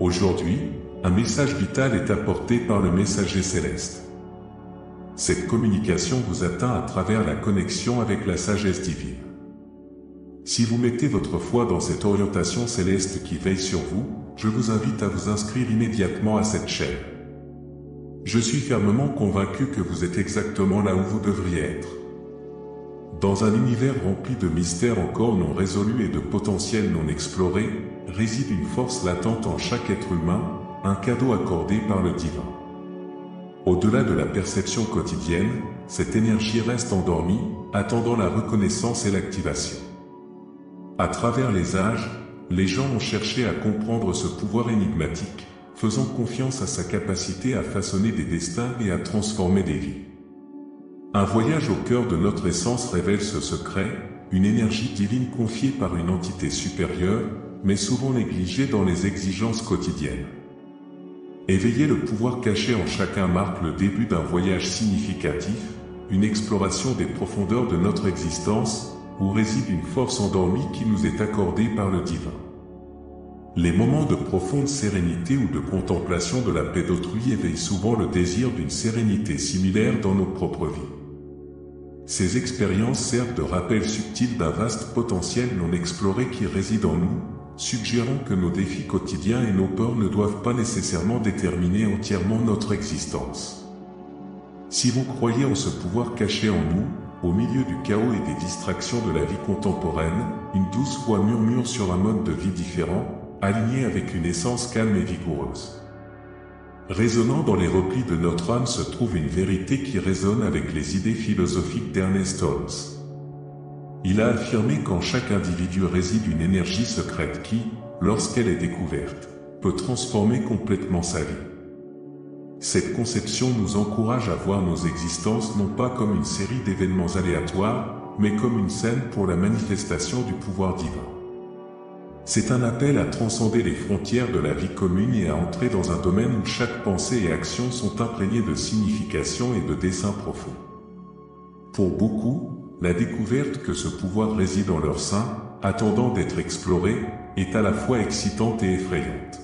Aujourd'hui, un message vital est apporté par le messager céleste. Cette communication vous atteint à travers la connexion avec la sagesse divine. Si vous mettez votre foi dans cette orientation céleste qui veille sur vous, je vous invite à vous inscrire immédiatement à cette chaîne. Je suis fermement convaincu que vous êtes exactement là où vous devriez être. Dans un univers rempli de mystères encore non résolus et de potentiels non explorés, réside une force latente en chaque être humain, un cadeau accordé par le divin. Au-delà de la perception quotidienne, cette énergie reste endormie, attendant la reconnaissance et l'activation. À travers les âges, les gens ont cherché à comprendre ce pouvoir énigmatique, faisant confiance à sa capacité à façonner des destins et à transformer des vies. Un voyage au cœur de notre essence révèle ce secret, une énergie divine confiée par une entité supérieure, mais souvent négligée dans les exigences quotidiennes. Éveiller le pouvoir caché en chacun marque le début d'un voyage significatif, une exploration des profondeurs de notre existence, où réside une force endormie qui nous est accordée par le divin. Les moments de profonde sérénité ou de contemplation de la paix d'autrui éveillent souvent le désir d'une sérénité similaire dans nos propres vies. Ces expériences servent de rappel subtil d'un vaste potentiel non exploré qui réside en nous, suggérant que nos défis quotidiens et nos peurs ne doivent pas nécessairement déterminer entièrement notre existence. Si vous croyez en ce pouvoir caché en nous, au milieu du chaos et des distractions de la vie contemporaine, une douce voix murmure sur un mode de vie différent, aligné avec une essence calme et vigoureuse. Résonnant dans les replis de notre âme se trouve une vérité qui résonne avec les idées philosophiques d'Ernest Holmes. Il a affirmé qu'en chaque individu réside une énergie secrète qui, lorsqu'elle est découverte, peut transformer complètement sa vie. Cette conception nous encourage à voir nos existences non pas comme une série d'événements aléatoires, mais comme une scène pour la manifestation du pouvoir divin. C'est un appel à transcender les frontières de la vie commune et à entrer dans un domaine où chaque pensée et action sont imprégnées de signification et de dessein profond. Pour beaucoup, la découverte que ce pouvoir réside en leur sein, attendant d'être exploré, est à la fois excitante et effrayante.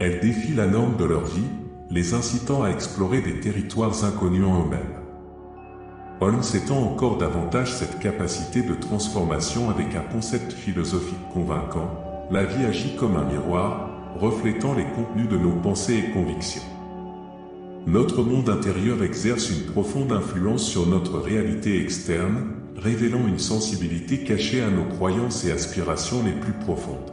Elle défie la norme de leur vie, les incitant à explorer des territoires inconnus en eux-mêmes. Holmes étend encore davantage cette capacité de transformation avec un concept philosophique convaincant, la vie agit comme un miroir, reflétant les contenus de nos pensées et convictions. Notre monde intérieur exerce une profonde influence sur notre réalité externe, révélant une sensibilité cachée à nos croyances et aspirations les plus profondes.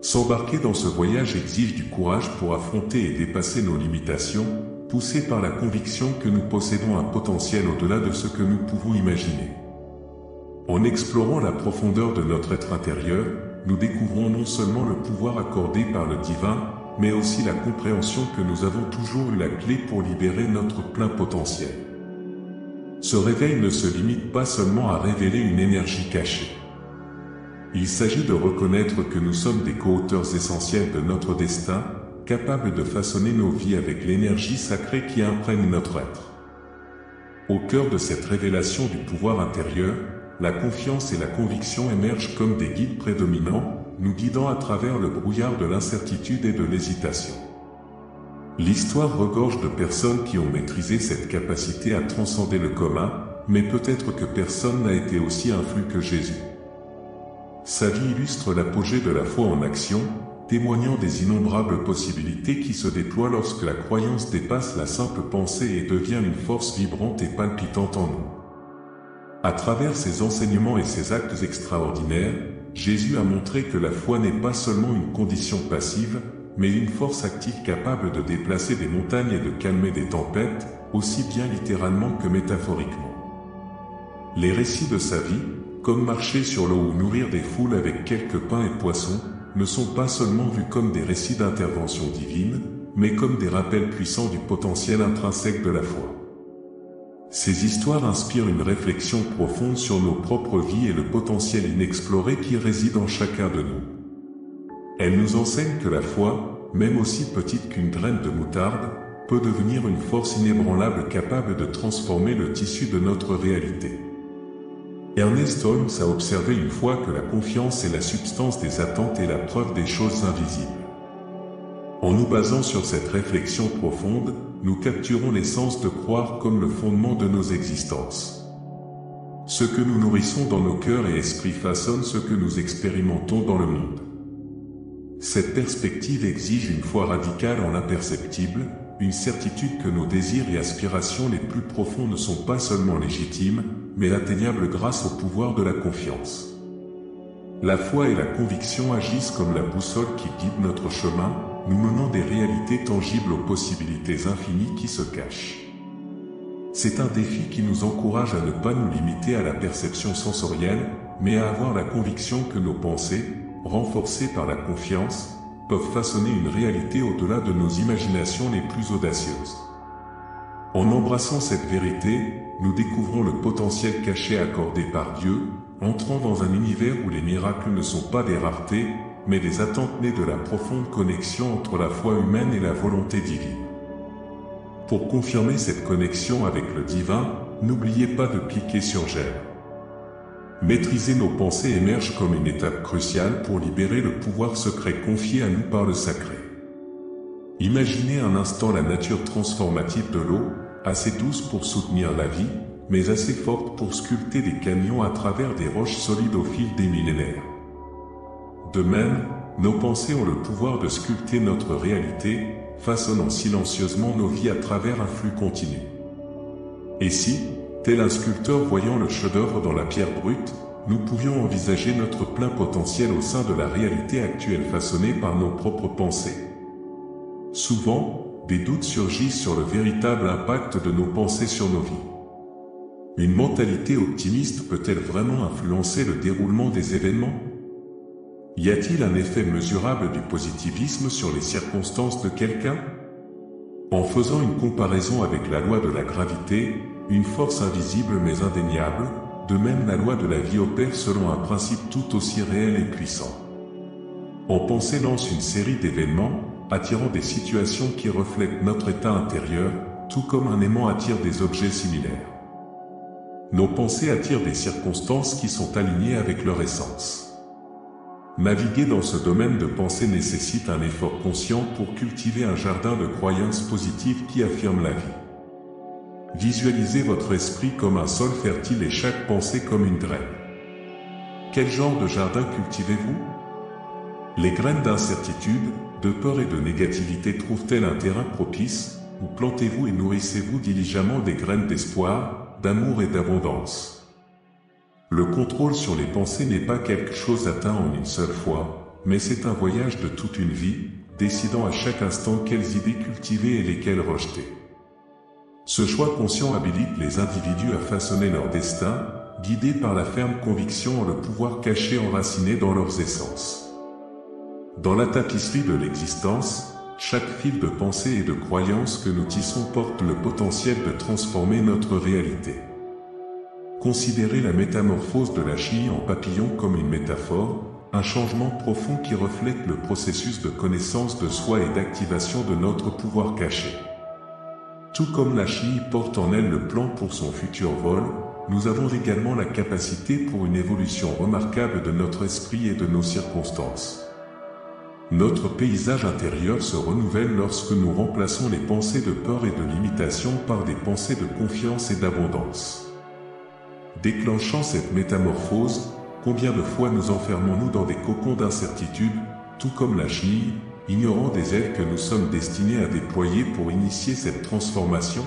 S'embarquer dans ce voyage exige du courage pour affronter et dépasser nos limitations, poussés par la conviction que nous possédons un potentiel au-delà de ce que nous pouvons imaginer. En explorant la profondeur de notre être intérieur, nous découvrons non seulement le pouvoir accordé par le divin, mais aussi la compréhension que nous avons toujours eu la clé pour libérer notre plein potentiel. Ce réveil ne se limite pas seulement à révéler une énergie cachée. Il s'agit de reconnaître que nous sommes des co-auteurs essentiels de notre destin, capables de façonner nos vies avec l'énergie sacrée qui imprègne notre être. Au cœur de cette révélation du pouvoir intérieur, la confiance et la conviction émergent comme des guides prédominants, nous guidant à travers le brouillard de l'incertitude et de l'hésitation. L'histoire regorge de personnes qui ont maîtrisé cette capacité à transcender le commun, mais peut-être que personne n'a été aussi influx que Jésus. Sa vie illustre l'apogée de la foi en action, témoignant des innombrables possibilités qui se déploient lorsque la croyance dépasse la simple pensée et devient une force vibrante et palpitante en nous. À travers ses enseignements et ses actes extraordinaires, Jésus a montré que la foi n'est pas seulement une condition passive, mais une force active capable de déplacer des montagnes et de calmer des tempêtes, aussi bien littéralement que métaphoriquement. Les récits de sa vie, comme marcher sur l'eau ou nourrir des foules avec quelques pains et poissons, ne sont pas seulement vus comme des récits d'intervention divine, mais comme des rappels puissants du potentiel intrinsèque de la foi. Ces histoires inspirent une réflexion profonde sur nos propres vies et le potentiel inexploré qui réside en chacun de nous. Elles nous enseignent que la foi, même aussi petite qu'une graine de moutarde, peut devenir une force inébranlable capable de transformer le tissu de notre réalité. Ernest Holmes a observé une fois que la confiance est la substance des attentes et la preuve des choses invisibles. En nous basant sur cette réflexion profonde, nous capturons l'essence de croire comme le fondement de nos existences. Ce que nous nourrissons dans nos cœurs et esprits façonne ce que nous expérimentons dans le monde. Cette perspective exige une foi radicale en l'imperceptible, une certitude que nos désirs et aspirations les plus profonds ne sont pas seulement légitimes, mais atteignables grâce au pouvoir de la confiance. La foi et la conviction agissent comme la boussole qui guide notre chemin, nous menant des réalités tangibles aux possibilités infinies qui se cachent. C'est un défi qui nous encourage à ne pas nous limiter à la perception sensorielle, mais à avoir la conviction que nos pensées, renforcées par la confiance, peuvent façonner une réalité au-delà de nos imaginations les plus audacieuses. En embrassant cette vérité, nous découvrons le potentiel caché accordé par Dieu, entrant dans un univers où les miracles ne sont pas des raretés, mais des attentes nées de la profonde connexion entre la foi humaine et la volonté divine. Pour confirmer cette connexion avec le divin, n'oubliez pas de cliquer sur J'aime. Maîtriser nos pensées émerge comme une étape cruciale pour libérer le pouvoir secret confié à nous par le sacré. Imaginez un instant la nature transformative de l'eau, assez douce pour soutenir la vie, mais assez forte pour sculpter des canyons à travers des roches solides au fil des millénaires. De même, nos pensées ont le pouvoir de sculpter notre réalité, façonnant silencieusement nos vies à travers un flux continu. Et si, tel un sculpteur voyant le chef-d'œuvre dans la pierre brute, nous pouvions envisager notre plein potentiel au sein de la réalité actuelle façonnée par nos propres pensées Souvent, des doutes surgissent sur le véritable impact de nos pensées sur nos vies. Une mentalité optimiste peut-elle vraiment influencer le déroulement des événements? Y a-t-il un effet mesurable du positivisme sur les circonstances de quelqu'un? En faisant une comparaison avec la loi de la gravité, une force invisible mais indéniable, de même la loi de la vie opère selon un principe tout aussi réel et puissant. En pensée lance une série d'événements, attirant des situations qui reflètent notre état intérieur, tout comme un aimant attire des objets similaires. Nos pensées attirent des circonstances qui sont alignées avec leur essence. Naviguer dans ce domaine de pensée nécessite un effort conscient pour cultiver un jardin de croyances positives qui affirme la vie. Visualisez votre esprit comme un sol fertile et chaque pensée comme une graine. Quel genre de jardin cultivez-vous? Les graines d'incertitude, de peur et de négativité trouvent-elles un terrain propice, ou plantez-vous et nourrissez-vous diligemment des graines d'espoir, d'amour et d'abondance? Le contrôle sur les pensées n'est pas quelque chose atteint en une seule fois, mais c'est un voyage de toute une vie, décidant à chaque instant quelles idées cultiver et lesquelles rejeter. Ce choix conscient habilite les individus à façonner leur destin, guidés par la ferme conviction en le pouvoir caché enraciné dans leurs essences. Dans la tapisserie de l'existence, chaque fil de pensée et de croyance que nous tissons porte le potentiel de transformer notre réalité. Considérez la métamorphose de la chenille en papillon comme une métaphore, un changement profond qui reflète le processus de connaissance de soi et d'activation de notre pouvoir caché. Tout comme la chenille porte en elle le plan pour son futur vol, nous avons également la capacité pour une évolution remarquable de notre esprit et de nos circonstances. Notre paysage intérieur se renouvelle lorsque nous remplaçons les pensées de peur et de limitation par des pensées de confiance et d'abondance. Déclenchant cette métamorphose, combien de fois nous enfermons-nous dans des cocons d'incertitude, tout comme la chenille, ignorant des ailes que nous sommes destinés à déployer pour initier cette transformation?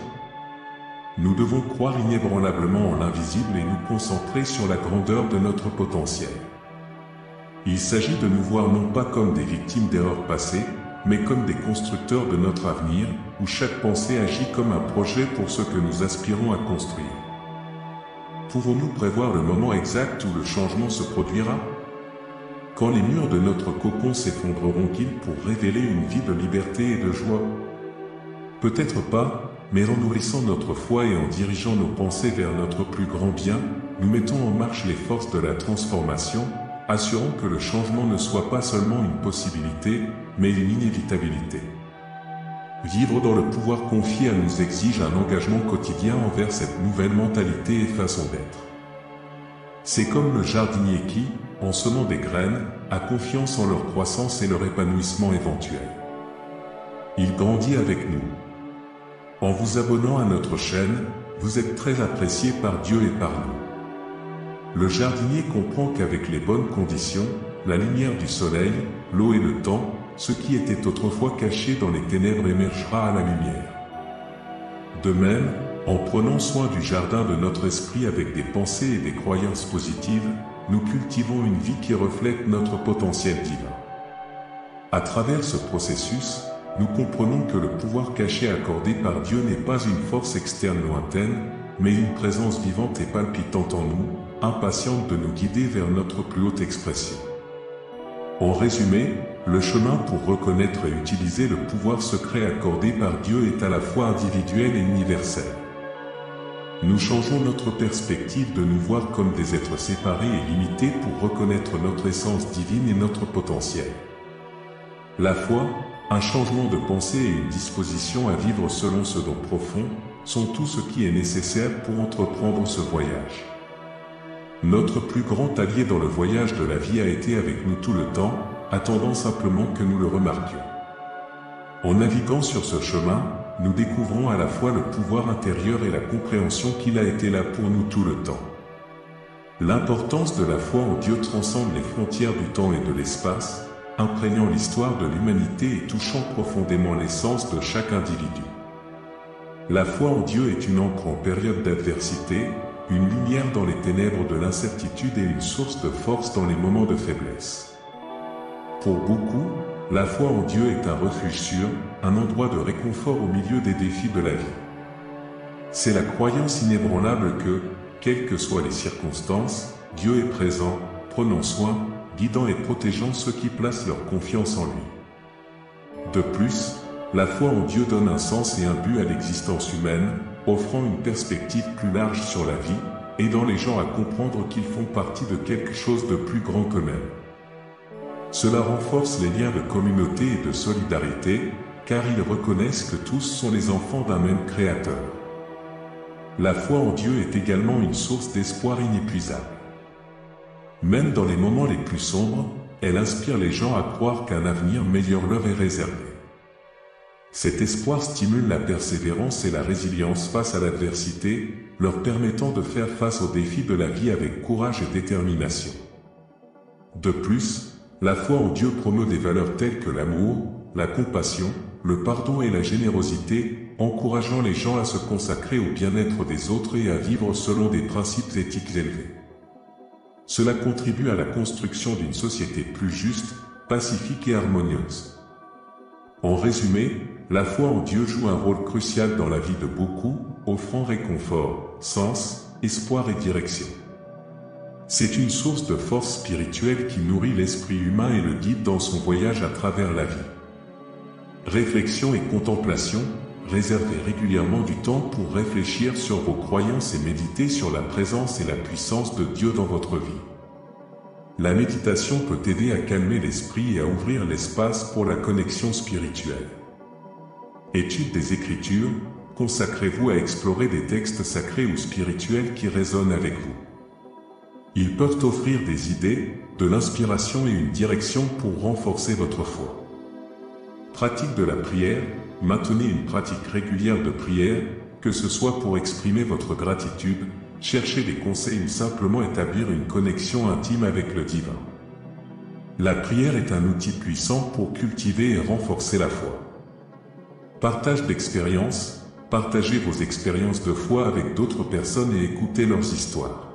Nous devons croire inébranlablement en l'invisible et nous concentrer sur la grandeur de notre potentiel. Il s'agit de nous voir non pas comme des victimes d'erreurs passées, mais comme des constructeurs de notre avenir, où chaque pensée agit comme un projet pour ce que nous aspirons à construire. Pouvons-nous prévoir le moment exact où le changement se produira? Quand les murs de notre cocon s'effondreront-ils pour révéler une vie de liberté et de joie? Peut-être pas, mais en nourrissant notre foi et en dirigeant nos pensées vers notre plus grand bien, nous mettons en marche les forces de la transformation, assurant que le changement ne soit pas seulement une possibilité, mais une inévitabilité. Vivre dans le pouvoir confié à nous exige un engagement quotidien envers cette nouvelle mentalité et façon d'être. C'est comme le jardinier qui, en semant des graines, a confiance en leur croissance et leur épanouissement éventuel. Il grandit avec nous. En vous abonnant à notre chaîne, vous êtes très apprécié par Dieu et par nous. Le jardinier comprend qu'avec les bonnes conditions, la lumière du soleil, l'eau et le temps, ce qui était autrefois caché dans les ténèbres émergera à la lumière. De même, en prenant soin du jardin de notre esprit avec des pensées et des croyances positives, nous cultivons une vie qui reflète notre potentiel divin. À travers ce processus, nous comprenons que le pouvoir caché accordé par Dieu n'est pas une force externe lointaine, mais une présence vivante et palpitante en nous, impatiente de nous guider vers notre plus haute expression. En résumé, le chemin pour reconnaître et utiliser le pouvoir secret accordé par Dieu est à la fois individuel et universel. Nous changeons notre perspective de nous voir comme des êtres séparés et limités pour reconnaître notre essence divine et notre potentiel. La foi, un changement de pensée et une disposition à vivre selon ce don profond, sont tout ce qui est nécessaire pour entreprendre ce voyage. Notre plus grand allié dans le voyage de la vie a été avec nous tout le temps, attendant simplement que nous le remarquions. En naviguant sur ce chemin, nous découvrons à la fois le pouvoir intérieur et la compréhension qu'il a été là pour nous tout le temps. L'importance de la foi en Dieu transcende les frontières du temps et de l'espace, imprégnant l'histoire de l'humanité et touchant profondément l'essence de chaque individu. La foi en Dieu est une encre en période d'adversité, une lumière dans les ténèbres de l'incertitude et une source de force dans les moments de faiblesse. Pour beaucoup, la foi en Dieu est un refuge sûr, un endroit de réconfort au milieu des défis de la vie. C'est la croyance inébranlable que, quelles que soient les circonstances, Dieu est présent, prenant soin, guidant et protégeant ceux qui placent leur confiance en lui. De plus, la foi en Dieu donne un sens et un but à l'existence humaine, offrant une perspective plus large sur la vie, aidant les gens à comprendre qu'ils font partie de quelque chose de plus grand qu'eux-mêmes. Cela renforce les liens de communauté et de solidarité, car ils reconnaissent que tous sont les enfants d'un même Créateur. La foi en Dieu est également une source d'espoir inépuisable. Même dans les moments les plus sombres, elle inspire les gens à croire qu'un avenir meilleur leur est réservé. Cet espoir stimule la persévérance et la résilience face à l'adversité, leur permettant de faire face aux défis de la vie avec courage et détermination. De plus, la foi en Dieu promeut des valeurs telles que l'amour, la compassion, le pardon et la générosité, encourageant les gens à se consacrer au bien-être des autres et à vivre selon des principes éthiques élevés. Cela contribue à la construction d'une société plus juste, pacifique et harmonieuse. En résumé, la foi en Dieu joue un rôle crucial dans la vie de beaucoup, offrant réconfort, sens, espoir et direction. C'est une source de force spirituelle qui nourrit l'esprit humain et le guide dans son voyage à travers la vie. Réflexion et contemplation, réservez régulièrement du temps pour réfléchir sur vos croyances et méditer sur la présence et la puissance de Dieu dans votre vie. La méditation peut aider à calmer l'esprit et à ouvrir l'espace pour la connexion spirituelle. Étude des Écritures, consacrez-vous à explorer des textes sacrés ou spirituels qui résonnent avec vous. Ils peuvent offrir des idées, de l'inspiration et une direction pour renforcer votre foi. Pratique de la prière, maintenez une pratique régulière de prière, que ce soit pour exprimer votre gratitude, chercher des conseils ou simplement établir une connexion intime avec le divin. La prière est un outil puissant pour cultiver et renforcer la foi. Partage d'expériences, partagez vos expériences de foi avec d'autres personnes et écoutez leurs histoires.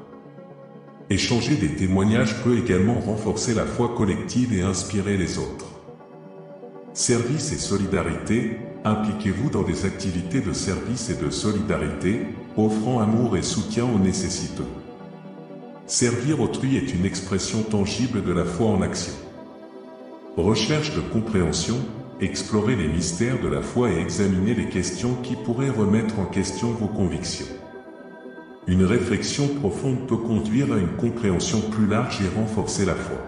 Échanger des témoignages peut également renforcer la foi collective et inspirer les autres. Service et solidarité, impliquez-vous dans des activités de service et de solidarité, offrant amour et soutien aux nécessiteux. Servir autrui est une expression tangible de la foi en action. Recherche de compréhension, explorez les mystères de la foi et examinez les questions qui pourraient remettre en question vos convictions. Une réflexion profonde peut conduire à une compréhension plus large et renforcer la foi.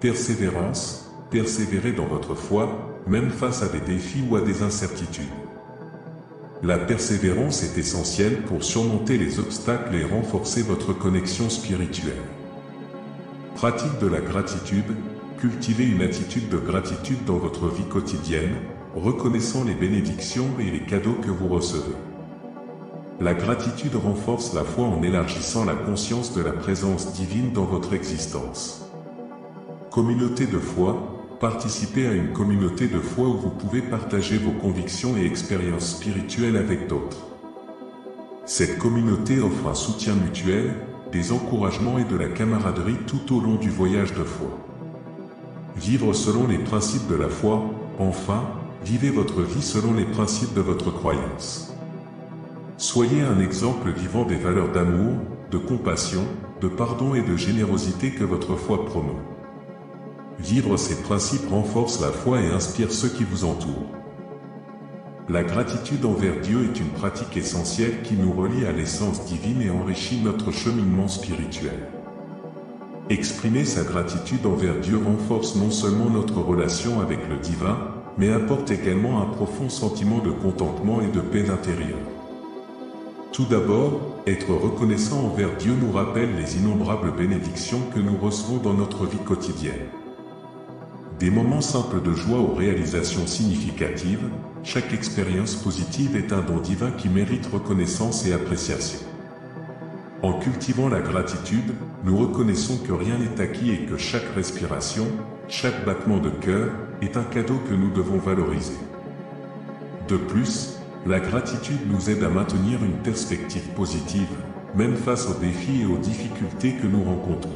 Persévérance, persévérer dans votre foi, même face à des défis ou à des incertitudes. La persévérance est essentielle pour surmonter les obstacles et renforcer votre connexion spirituelle. Pratique de la gratitude, cultivez une attitude de gratitude dans votre vie quotidienne, reconnaissant les bénédictions et les cadeaux que vous recevez. La gratitude renforce la foi en élargissant la conscience de la présence divine dans votre existence. Communauté de foi, participez à une communauté de foi où vous pouvez partager vos convictions et expériences spirituelles avec d'autres. Cette communauté offre un soutien mutuel, des encouragements et de la camaraderie tout au long du voyage de foi. Vivre selon les principes de la foi, enfin, vivez votre vie selon les principes de votre croyance. Soyez un exemple vivant des valeurs d'amour, de compassion, de pardon et de générosité que votre foi promeut. Vivre ces principes renforce la foi et inspire ceux qui vous entourent. La gratitude envers Dieu est une pratique essentielle qui nous relie à l'essence divine et enrichit notre cheminement spirituel. Exprimer sa gratitude envers Dieu renforce non seulement notre relation avec le divin, mais apporte également un profond sentiment de contentement et de paix intérieure. Tout d'abord, être reconnaissant envers Dieu nous rappelle les innombrables bénédictions que nous recevons dans notre vie quotidienne. Des moments simples de joie aux réalisations significatives, chaque expérience positive est un don divin qui mérite reconnaissance et appréciation. En cultivant la gratitude, nous reconnaissons que rien n'est acquis et que chaque respiration, chaque battement de cœur, est un cadeau que nous devons valoriser. De plus, la gratitude nous aide à maintenir une perspective positive, même face aux défis et aux difficultés que nous rencontrons.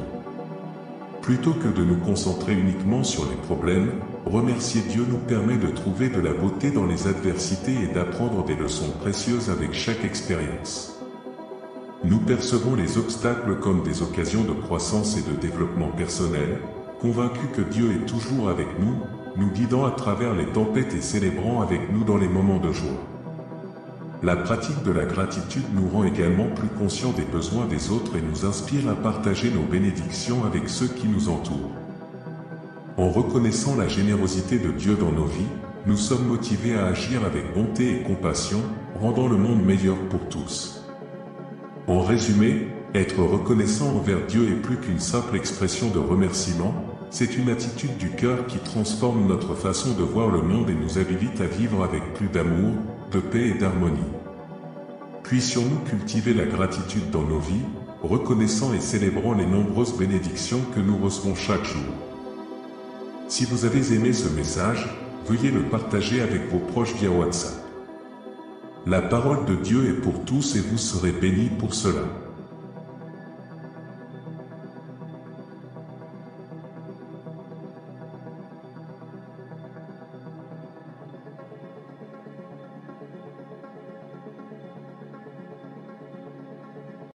Plutôt que de nous concentrer uniquement sur les problèmes, remercier Dieu nous permet de trouver de la beauté dans les adversités et d'apprendre des leçons précieuses avec chaque expérience. Nous percevons les obstacles comme des occasions de croissance et de développement personnel, convaincus que Dieu est toujours avec nous, nous guidant à travers les tempêtes et célébrant avec nous dans les moments de joie. La pratique de la gratitude nous rend également plus conscients des besoins des autres et nous inspire à partager nos bénédictions avec ceux qui nous entourent. En reconnaissant la générosité de Dieu dans nos vies, nous sommes motivés à agir avec bonté et compassion, rendant le monde meilleur pour tous. En résumé, être reconnaissant envers Dieu est plus qu'une simple expression de remerciement, c'est une attitude du cœur qui transforme notre façon de voir le monde et nous habilite à vivre avec plus d'amour, de paix et d'harmonie. Puissions-nous cultiver la gratitude dans nos vies, reconnaissant et célébrant les nombreuses bénédictions que nous recevons chaque jour. Si vous avez aimé ce message, veuillez le partager avec vos proches via WhatsApp. La parole de Dieu est pour tous et vous serez bénis pour cela.